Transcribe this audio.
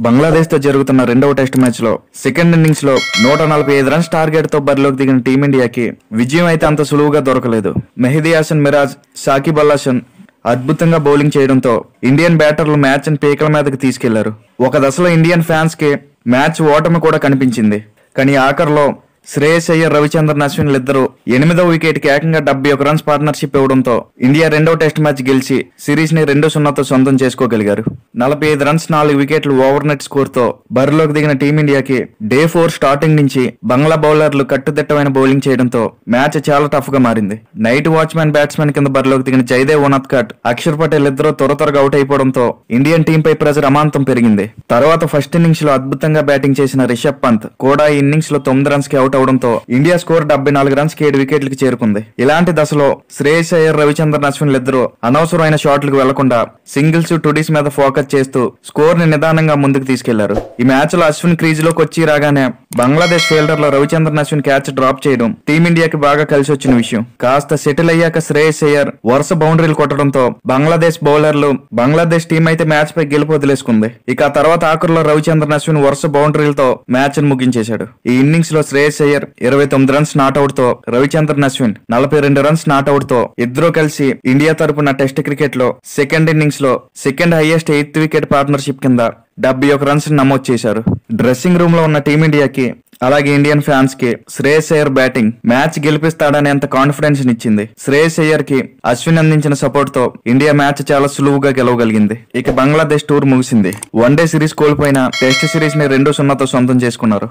బంగ్లాదేశ్తో జరుగుతున్న రెండవ టెస్ట్ మ్యాచ్లో సెకండ్ ఇన్నింగ్స్లో నూట నలభై ఐదు రన్స్ టార్గెట్తో బరిలోకి దిగిన టీమిండియాకి విజయం అయితే అంత సులువుగా దొరకలేదు. మెహదీ హాసన్ మిరాజ్ షాకిబ్ అల్ అద్భుతంగా బౌలింగ్ చేయడంతో ఇండియన్ బ్యాటర్లు మ్యాచ్ని పీకల మీదకి తీసుకెళ్ళారు. ఒక దశలో ఇండియన్ ఫ్యాన్స్కి మ్యాచ్ ఓటమి కూడా కనిపించింది. కానీ ఆఖరిలో శ్రేయస్ అయ్యర్ రవిచంద్రన్ అశ్విన్ ఇద్దరు ఎనిమిదవ వికెట్కి ఏకంగా డెబ్బై ఒక రన్స్ పార్ట్నర్షిప్ ఇవ్వడంతో ఇండియా రెండో టెస్ట్ మ్యాచ్ గెలిచి సిరీస్ని రెండు సున్నాతో సొంతం చేసుకోగలిగారు. నలభై ఐదు రన్స్ నాలుగు వికెట్లు ఓవర్ నెట్ స్కోర్తో బరిలోకి దిగిన టీమిండియాకి డే ఫోర్ స్టార్టింగ్ నుంచి బంగ్లా బౌలర్లు కట్టుదిట్టమైన బౌలింగ్ చేయడంతో మ్యాచ్ చాలా టఫ్గా మారింది. నైట్ వాచ్మెన్ బ్యాట్స్మెన్ కింద బరిలోకి దిగిన జయదేవ్ ఉనత్కట్ అక్షర్ పటేల్ ఇద్దరు త్వర త్వరగా అవుట్ అయిపోవడంతో ఇండియన్ టీం పై ప్రెజర్ అమాంతం పెరిగింది. తర్వాత ఫస్ట్ ఇన్నింగ్స్లో అద్భుతంగా బ్యాటింగ్ చేసిన రిషబ్ పంత్ కూడా ఈ ఇన్నింగ్స్లో తొమ్మిది రన్స్కి అవుట్ అవడంతో ఇండియా స్కోర్ డెబ్బై నాలుగు రన్స్ ఏడు వికెట్లకు చేరుకుంది. ఇలాంటి దశలో శ్రేయస్ అయ్యర్ రవిచంద్రన్ అశ్విన్ ఇద్దరు అనవసరమైన షాట్లకు వెళ్ళకుండా సింగిల్స్ టుడీస్ మీద ఫోకస్ చేస్తూ స్కోర్ని నిదానంగా ముందుకు తీసుకెళ్ళారు. ఈ మ్యాచ్లో అశ్విన్ క్రీజ్లోకి వచ్చి రాగానే బంగ్లాదేశ్ ఫీల్డర్లో రవిచంద్రన్ అశ్విన్ క్యాచ్ డ్రాప్ చేయడం టీమిండియాకి బాగా కలిసి వచ్చిన విషయం. కాస్త సెటిల్ అయ్యాక శ్రేయస్ అయ్యర్ వరుస బౌండరీలు కొట్టడంతో బంగ్లాదేశ్ బౌలర్లు బంగ్లాదేశ్ టీం అయితే మ్యాచ్ పై గెలుపు వదిలేసుకుంది. ఇక తర్వాత ఆఖరులో రవిచంద్రన్ అశ్విన్ వరుస బౌండరీలతో మ్యాచ్ను ముగించేశాడు. ఈ ఇన్నింగ్స్లో శ్రేయస్ అయ్యర్. ఇరవై తొమ్మిది రన్స్ నాట్అవుట్తో రవిచంద్రన్ అశ్విన్ నలభై రెండు రన్స్ నాట్అవుట్తో ఇద్దరు కలిసి ఇండియా తరపున టెస్ట్ క్రికెట్లో సెకండ్ ఇన్నింగ్స్లో second highest eighth wicket partnership కింద డెబ్బై ఒక రన్స్ నమోదు చేశారు. డ్రెస్సింగ్ రూమ్లో ఉన్న టీమిండియాకి అలాగే ఇండియన్ ఫ్యాన్స్కి శ్రేయస్ అయ్యర్ బ్యాటింగ్ మ్యాచ్ గెలిపిస్తాడనే అంత కాన్ఫిడెన్స్ ఇచ్చింది. శ్రేయస్ అయ్యర్కి అశ్విన్ అందించిన సపోర్ట్తో ఇండియా మ్యాచ్ చాలా సులువుగా గెలవగలిగింది. ఇక బంగ్లాదేశ్ టూర్ ముగిసింది. వన్డే సిరీస్ కోల్పోయిన టెస్ట్ సిరీస్ని రెండు సున్నాతో సొంతం చేసుకున్నారు.